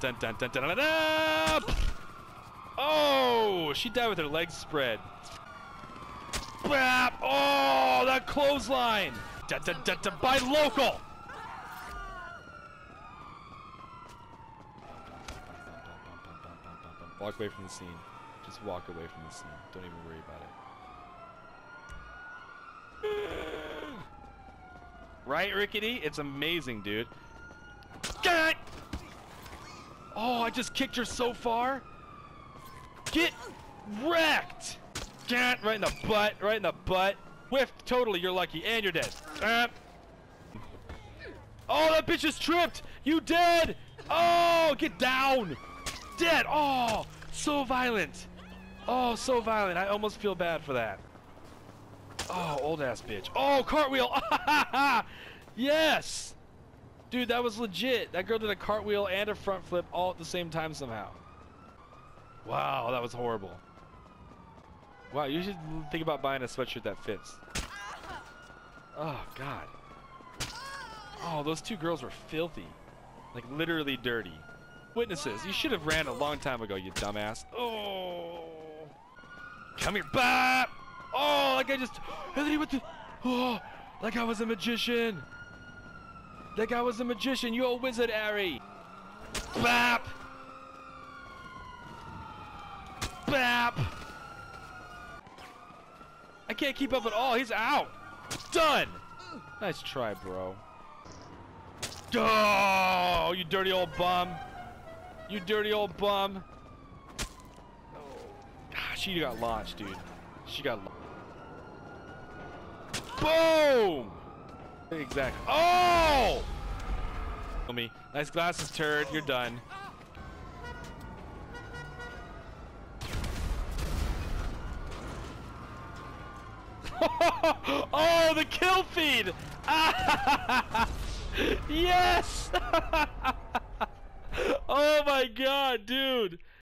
Dun, dun, dun, dun, dun, dun, dun. Oh, she died with her legs spread. Bap! Oh, that clothesline! Dun, dun, dun, dun, buy local! Walk away from the scene. Just walk away from the scene. Don't even worry about it. Right, Rickety? It's amazing, dude. God! Oh, I just kicked her so far. Get wrecked! God, right in the butt, right in the butt. Whiffed, totally, you're lucky, and you're dead. Uh. Oh, that bitch is tripped! You dead! Oh, get down! Dead! Oh, so violent! Oh, so violent. I almost feel bad for that. Oh, old ass bitch. Oh, cartwheel! yes! Dude, that was legit. That girl did a cartwheel and a front flip all at the same time somehow. Wow, that was horrible. Wow, you should think about buying a sweatshirt that fits. Oh, God. Oh, those two girls were filthy. Like, literally dirty. Witnesses, you should have ran a long time ago, you dumbass. Oh. Come here. Bop! Oh, like I just... Anthony, what the... Oh, like I was a magician. That guy was a magician. You're a wizard, Harry. Bap! Bap! I can't keep up at all. He's out. Done. Nice try, bro. Oh, you dirty old bum. You dirty old bum. Oh, she got launched, dude. She got Boom! Exactly. Oh! Me. Nice glasses, turd. You're done. oh, the kill feed! yes! oh my god, dude!